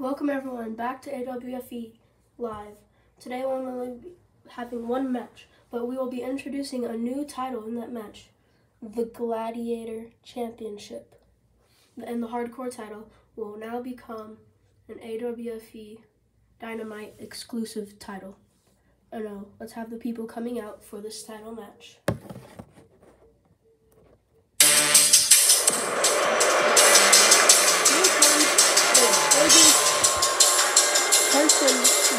Welcome everyone back to AWFE Live. Today we're only having one match, but we will be introducing a new title in that match, the Gladiator Championship. And the hardcore title will now become an AWFE Dynamite exclusive title. Oh I know, let's have the people coming out for this title match. Person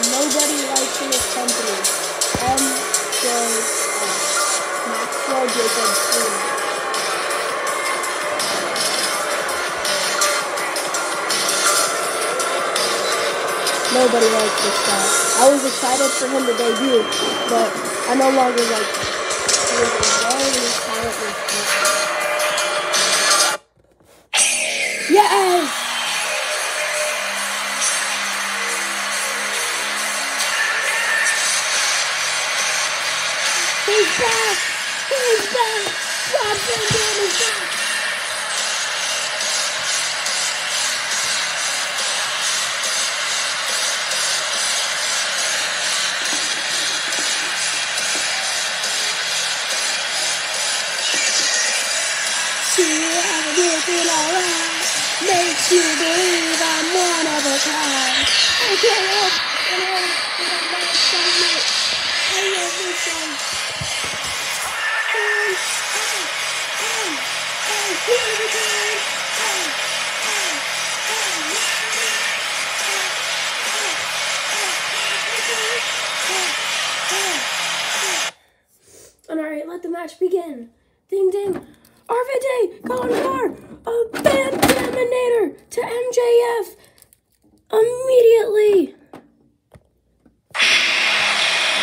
nobody likes in this company. MJF. Maxwell Jacob Friedman. Nobody likes this guy. I was excited for him to debut, but I no longer like him. He was a very talented back! He's back! Rob Van Dam is back! See I'm looking alright Makes you believe I'm one of a kind I can't Alright, let the match begin. Ding ding. RVD calling for a Van Daminator to MJF immediately.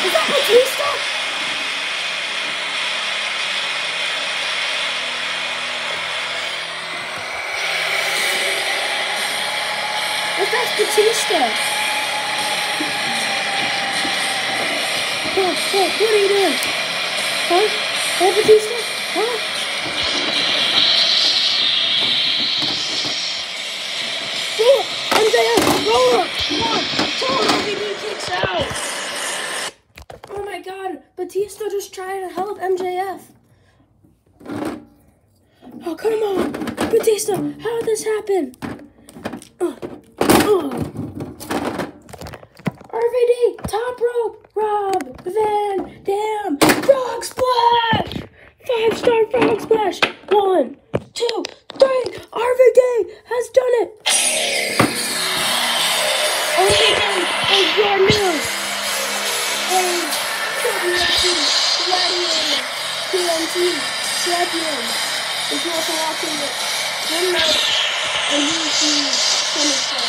Is that Batista? That's Batista. Oh, oh, what are you doing? Huh? Hey, Batista? Huh? Oh, roll up! MJF! Roll up! RVD kicks out! Oh my god, Batista just trying to help MJF. Oh, come on! Batista, how did this happen? Rob Van Dam, frog splash! Five star frog splash. One, two, three. RVD has done it. RVD is your new AWFE Gladiator TNT champion. You're also watching it, one night and you see some